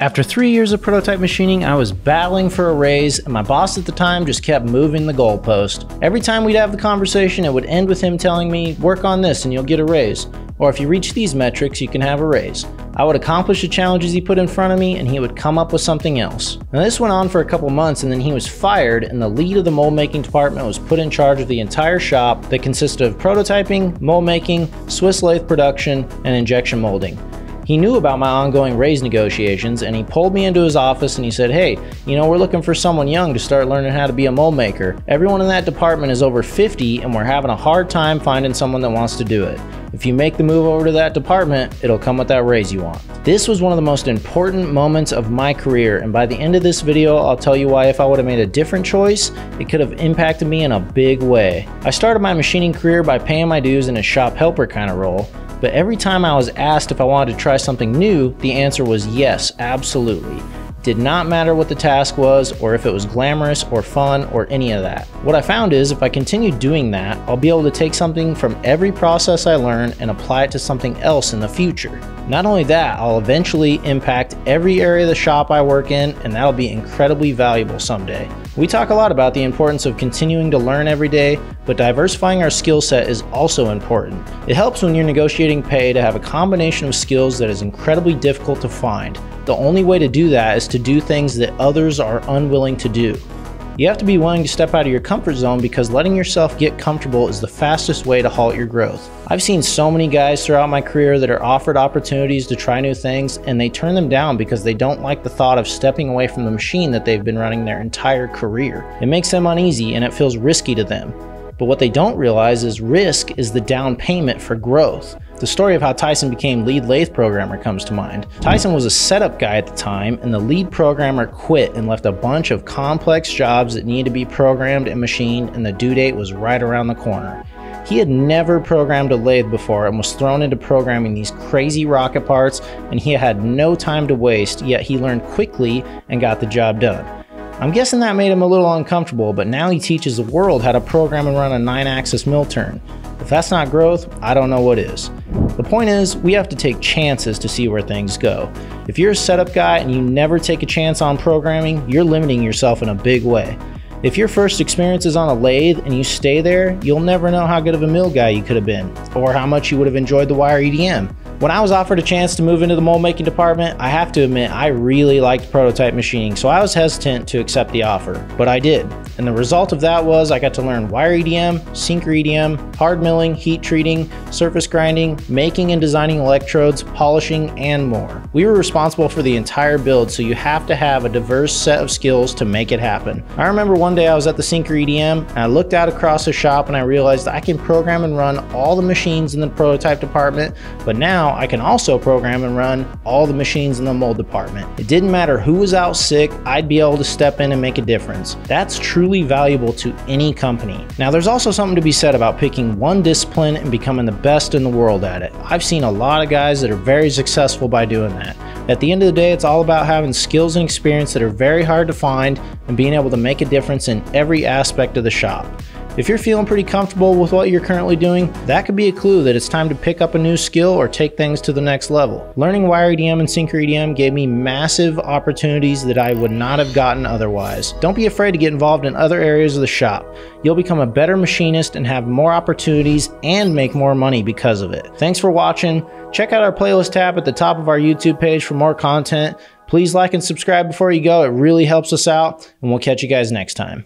After three years of prototype machining, I was battling for a raise, and my boss at the time just kept moving the goalpost. Every time we'd have the conversation, it would end with him telling me, work on this and you'll get a raise. Or if you reach these metrics, you can have a raise. I would accomplish the challenges he put in front of me, and he would come up with something else. Now this went on for a couple months, and then he was fired, and the lead of the mold making department was put in charge of the entire shop that consisted of prototyping, mold making, Swiss lathe production, and injection molding. He knew about my ongoing raise negotiations and he pulled me into his office and he said, Hey, you know, we're looking for someone young to start learning how to be a mold maker. Everyone in that department is over 50 and we're having a hard time finding someone that wants to do it. If you make the move over to that department, it'll come with that raise you want. This was one of the most important moments of my career, and by the end of this video, I'll tell you why if I would have made a different choice, it could have impacted me in a big way. I started my machining career by paying my dues in a shop helper kind of role, but every time I was asked if I wanted to try something new, the answer was yes, absolutely. Did not matter what the task was, or if it was glamorous or fun or any of that. What I found is if I continue doing that, I'll be able to take something from every process I learn and apply it to something else in the future. Not only that, I'll eventually impact every area of the shop I work in, and that'll be incredibly valuable someday. We talk a lot about the importance of continuing to learn every day, but diversifying our skill set is also important. It helps when you're negotiating pay to have a combination of skills that is incredibly difficult to find. The only way to do that is to do things that others are unwilling to do. You have to be willing to step out of your comfort zone because letting yourself get comfortable is the fastest way to halt your growth. I've seen so many guys throughout my career that are offered opportunities to try new things and they turn them down because they don't like the thought of stepping away from the machine that they've been running their entire career. It makes them uneasy and it feels risky to them. But what they don't realize is risk is the down payment for growth. The story of how Tyson became lead lathe programmer comes to mind. Tyson was a setup guy at the time, and the lead programmer quit and left a bunch of complex jobs that needed to be programmed and machined, and the due date was right around the corner. He had never programmed a lathe before and was thrown into programming these crazy rocket parts, and he had no time to waste, yet he learned quickly and got the job done. I'm guessing that made him a little uncomfortable, but now he teaches the world how to program and run a 9-axis mill turn. If that's not growth, I don't know what is. The point is, we have to take chances to see where things go. If you're a setup guy and you never take a chance on programming, you're limiting yourself in a big way. If your first experience is on a lathe and you stay there, you'll never know how good of a mill guy you could have been, or how much you would have enjoyed the wire EDM. When I was offered a chance to move into the mold making department, I have to admit I really liked prototype machining, so I was hesitant to accept the offer, but I did. And the result of that was I got to learn wire EDM, sinker EDM, hard milling, heat treating, surface grinding, making and designing electrodes, polishing, and more. We were responsible for the entire build, so you have to have a diverse set of skills to make it happen. I remember one day I was at the sinker EDM and I looked out across the shop and I realized I can program and run all the machines in the prototype department, but now I can also program and run all the machines in the mold department. It didn't matter who was out sick, I'd be able to step in and make a difference. That's truly valuable to any company. Now there's also something to be said about picking one discipline and becoming the best in the world at it. I've seen a lot of guys that are very successful by doing that. At the end of the day, it's all about having skills and experience that are very hard to find and being able to make a difference in every aspect of the shop. If you're feeling pretty comfortable with what you're currently doing, that could be a clue that it's time to pick up a new skill or take things to the next level. Learning wire EDM and sinker EDM gave me massive opportunities that I would not have gotten otherwise. Don't be afraid to get involved in other areas of the shop. You'll become a better machinist and have more opportunities and make more money because of it. Thanks for watching. Check out our playlist tab at the top of our YouTube page for more content. Please like and subscribe before you go. It really helps us out, and we'll catch you guys next time.